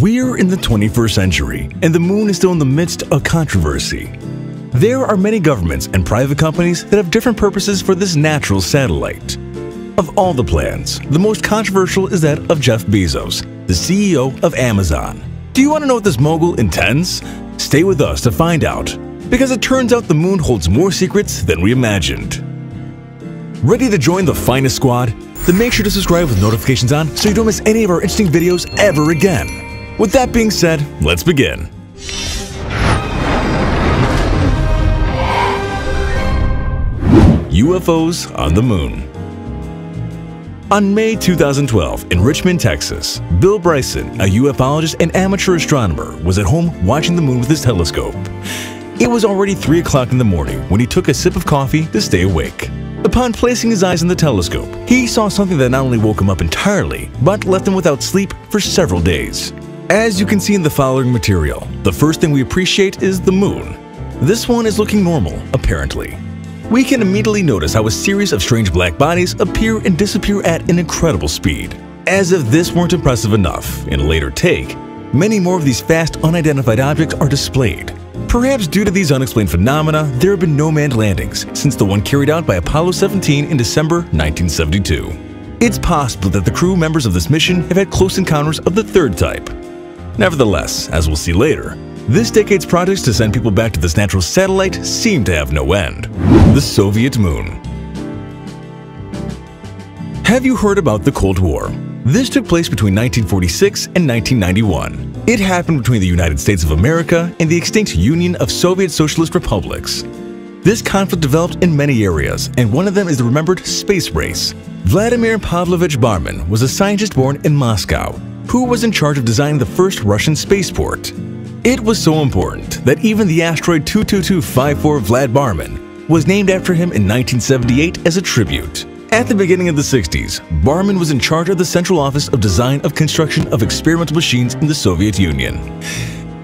We're in the 21st century, and the moon is still in the midst of controversy. There are many governments and private companies that have different purposes for this natural satellite. Of all the plans, the most controversial is that of Jeff Bezos, the CEO of Amazon. Do you want to know what this mogul intends? Stay with us to find out, because it turns out the moon holds more secrets than we imagined. Ready to join the finest squad? Then make sure to subscribe with notifications on so you don't miss any of our interesting videos ever again. With that being said, let's begin. UFOs on the Moon On May 2012, in Richmond, Texas, Bill Bryson, a ufologist and amateur astronomer, was at home watching the moon with his telescope. It was already 3 o'clock in the morning when he took a sip of coffee to stay awake. Upon placing his eyes on the telescope, he saw something that not only woke him up entirely, but left him without sleep for several days. As you can see in the following material, the first thing we appreciate is the moon. This one is looking normal, apparently. We can immediately notice how a series of strange black bodies appear and disappear at an incredible speed. As if this weren't impressive enough, in a later take, many more of these fast unidentified objects are displayed. Perhaps due to these unexplained phenomena, there have been no manned landings since the one carried out by Apollo 17 in December 1972. It's possible that the crew members of this mission have had close encounters of the third type, Nevertheless, as we'll see later, this decade's projects to send people back to this natural satellite seem to have no end. The Soviet Moon Have you heard about the Cold War? This took place between 1946 and 1991. It happened between the United States of America and the extinct Union of Soviet Socialist Republics. This conflict developed in many areas, and one of them is the remembered space race. Vladimir Pavlovich Barmin was a scientist born in Moscow who was in charge of designing the first Russian spaceport. It was so important that even the asteroid 22254 Vlad Barmin was named after him in 1978 as a tribute. At the beginning of the 60s, Barmin was in charge of the Central Office of Design of Construction of Experimental Machines in the Soviet Union.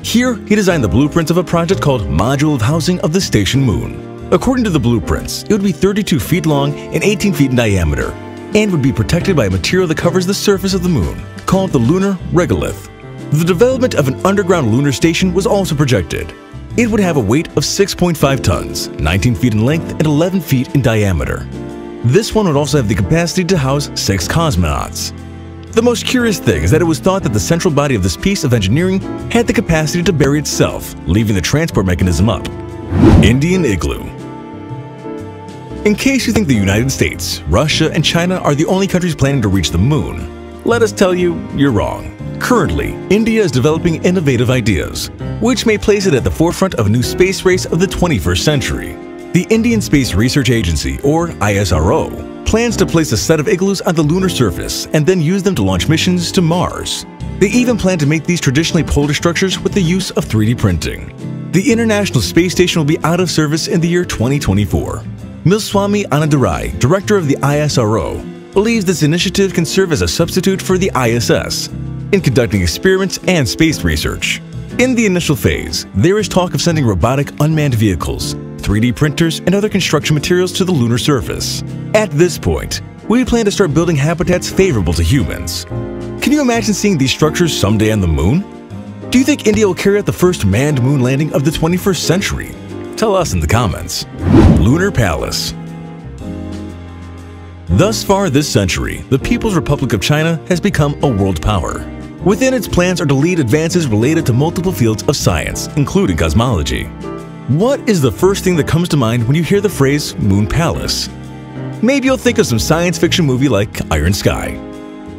Here, he designed the blueprints of a project called Module of Housing of the Station Moon. According to the blueprints, it would be 32 feet long and 18 feet in diameter, and would be protected by a material that covers the surface of the moon called the lunar regolith. The development of an underground lunar station was also projected. It would have a weight of 6.5 tons, 19 feet in length and 11 feet in diameter. This one would also have the capacity to house six cosmonauts. The most curious thing is that it was thought that the central body of this piece of engineering had the capacity to bury itself, leaving the transport mechanism up. Indian Igloo In case you think the United States, Russia, and China are the only countries planning to reach the moon, let us tell you, you're wrong. Currently, India is developing innovative ideas, which may place it at the forefront of a new space race of the 21st century. The Indian Space Research Agency, or ISRO, plans to place a set of igloos on the lunar surface and then use them to launch missions to Mars. They even plan to make these traditionally polar structures with the use of 3D printing. The International Space Station will be out of service in the year 2024. Mylswamy Annadurai, director of the ISRO, believes this initiative can serve as a substitute for the ISS in conducting experiments and space research. In the initial phase, there is talk of sending robotic unmanned vehicles, 3D printers, and other construction materials to the lunar surface. At this point, we plan to start building habitats favorable to humans. Can you imagine seeing these structures someday on the moon? Do you think India will carry out the first manned moon landing of the 21st century? Tell us in the comments. Lunar Palace Thus far this century, the People's Republic of China has become a world power. Within its plans are to lead advances related to multiple fields of science, including cosmology. What is the first thing that comes to mind when you hear the phrase Moon Palace? Maybe you'll think of some science fiction movie like Iron Sky.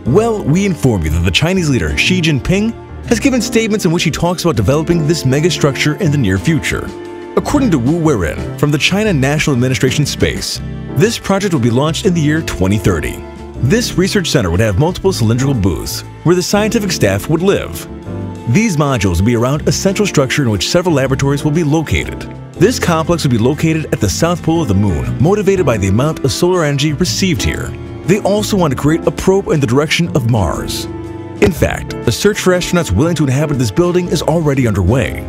Well, we inform you that the Chinese leader Xi Jinping has given statements in which he talks about developing this megastructure in the near future. According to Wu Weiren from the China National Administration Space, this project will be launched in the year 2030. This research center would have multiple cylindrical booths where the scientific staff would live. These modules will be around a central structure in which several laboratories will be located. This complex will be located at the south pole of the moon, motivated by the amount of solar energy received here. They also want to create a probe in the direction of Mars. In fact, a search for astronauts willing to inhabit this building is already underway.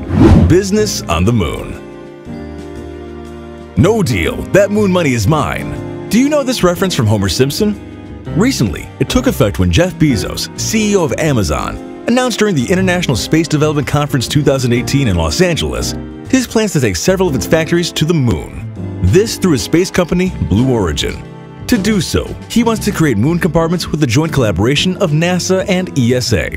Business on the Moon no deal, that moon money is mine. Do you know this reference from Homer Simpson? Recently, it took effect when Jeff Bezos, CEO of Amazon, Announced during the International Space Development Conference 2018 in Los Angeles, his plans to take several of its factories to the moon. This through his space company, Blue Origin. To do so, he wants to create moon compartments with the joint collaboration of NASA and ESA.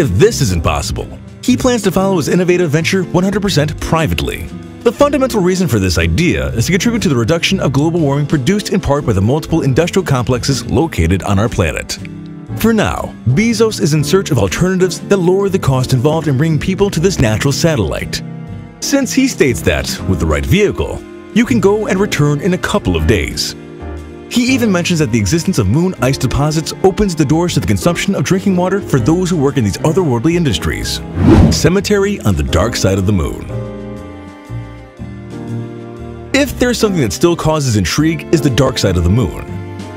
If this isn't possible, he plans to follow his innovative venture 100% privately. The fundamental reason for this idea is to contribute to the reduction of global warming produced in part by the multiple industrial complexes located on our planet. For now, Bezos is in search of alternatives that lower the cost involved in bringing people to this natural satellite. Since he states that, with the right vehicle, you can go and return in a couple of days. He even mentions that the existence of moon ice deposits opens the doors to the consumption of drinking water for those who work in these otherworldly industries. Cemetery on the dark side of the moon. If there's something that still causes intrigue is the dark side of the moon.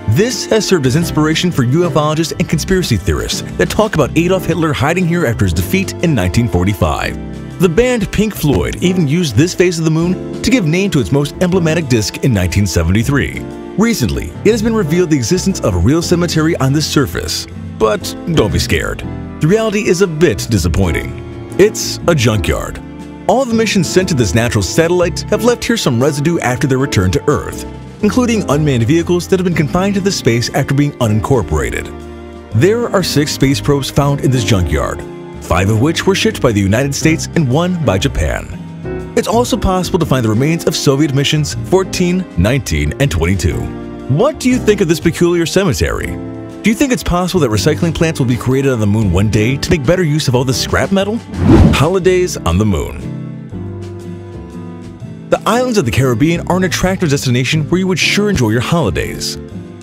This has served as inspiration for ufologists and conspiracy theorists that talk about Adolf Hitler hiding here after his defeat in 1945. The band Pink Floyd even used this phase of the moon to give name to its most emblematic disc in 1973. Recently, it has been revealed the existence of a real cemetery on this surface. But don't be scared. The reality is a bit disappointing. It's a junkyard. All the missions sent to this natural satellite have left here some residue after their return to Earth, including unmanned vehicles that have been confined to the space after being unincorporated. There are six space probes found in this junkyard, five of which were shipped by the United States and one by Japan. It's also possible to find the remains of Soviet missions 14, 19, and 22. What do you think of this peculiar cemetery? Do you think it's possible that recycling plants will be created on the moon one day to make better use of all the scrap metal? Holidays on the moon. The islands of the Caribbean are an attractive destination where you would sure enjoy your holidays.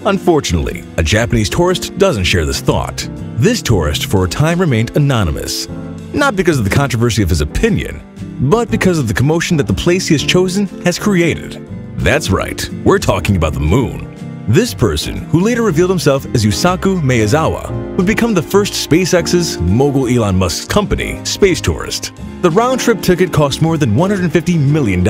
Unfortunately, a Japanese tourist doesn't share this thought. This tourist for a time remained anonymous, not because of the controversy of his opinion, but because of the commotion that the place he has chosen has created. That's right, we're talking about the moon. This person, who later revealed himself as Yusaku Maezawa, would become the first SpaceX's mogul Elon Musk's company, Space Tourist. The round-trip ticket cost more than $150 million.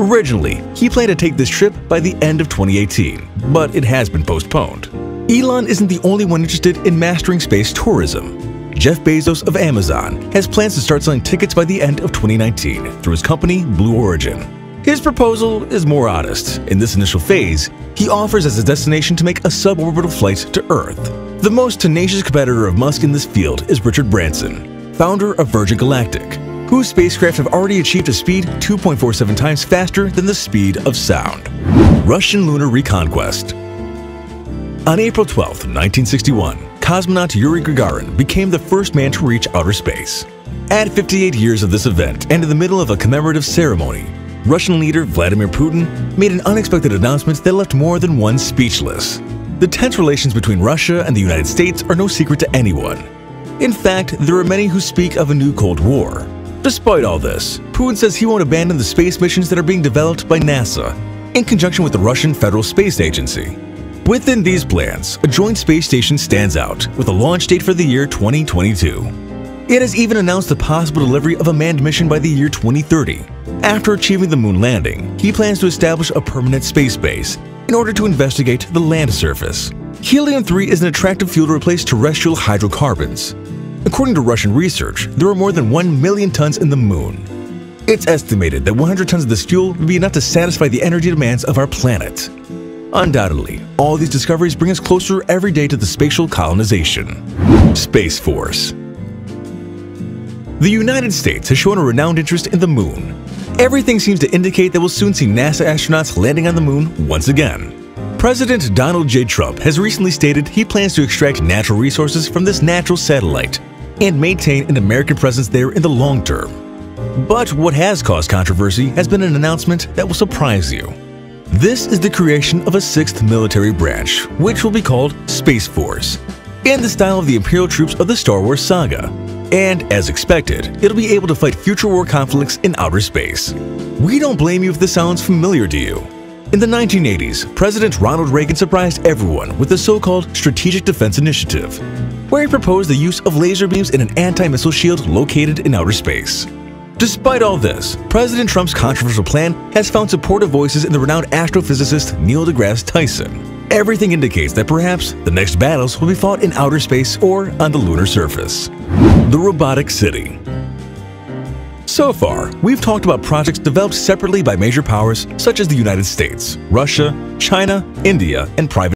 Originally, he planned to take this trip by the end of 2018, but it has been postponed. Elon isn't the only one interested in mastering space tourism. Jeff Bezos of Amazon has plans to start selling tickets by the end of 2019 through his company Blue Origin. His proposal is more honest. In this initial phase, he offers as a destination to make a suborbital flight to Earth. The most tenacious competitor of Musk in this field is Richard Branson, founder of Virgin Galactic, whose spacecraft have already achieved a speed 2.47 times faster than the speed of sound. Russian Lunar Reconquest On April 12, 1961, cosmonaut Yuri Gagarin became the first man to reach outer space. At 58 years of this event and in the middle of a commemorative ceremony, Russian leader Vladimir Putin made an unexpected announcement that left more than one speechless. The tense relations between Russia and the United States are no secret to anyone. In fact, there are many who speak of a new Cold War. Despite all this, Putin says he won't abandon the space missions that are being developed by NASA in conjunction with the Russian Federal Space Agency. Within these plans, a joint space station stands out with a launch date for the year 2022. It has even announced the possible delivery of a manned mission by the year 2030. After achieving the moon landing, he plans to establish a permanent space base in order to investigate the land surface. Helium-3 is an attractive fuel to replace terrestrial hydrocarbons. According to Russian research, there are more than 1 million tons in the moon. It's estimated that 100 tons of this fuel would be enough to satisfy the energy demands of our planet. Undoubtedly, all these discoveries bring us closer every day to the spatial colonization. Space Force The United States has shown a renowned interest in the moon. Everything seems to indicate that we'll soon see NASA astronauts landing on the moon once again. President Donald J. Trump has recently stated he plans to extract natural resources from this natural satellite and maintain an American presence there in the long term. But what has caused controversy has been an announcement that will surprise you. This is the creation of a sixth military branch, which will be called Space Force, in the style of the Imperial troops of the Star Wars saga. And as expected, it'll be able to fight future war conflicts in outer space. We don't blame you if this sounds familiar to you. In the 1980s, President Ronald Reagan surprised everyone with the so-called Strategic Defense Initiative, where he proposed the use of laser beams in an anti-missile shield located in outer space. Despite all this, President Trump's controversial plan has found supportive voices in the renowned astrophysicist Neil deGrasse Tyson. Everything indicates that perhaps the next battles will be fought in outer space or on the lunar surface. The Robotic City So far, we've talked about projects developed separately by major powers such as the United States, Russia, China, India, and private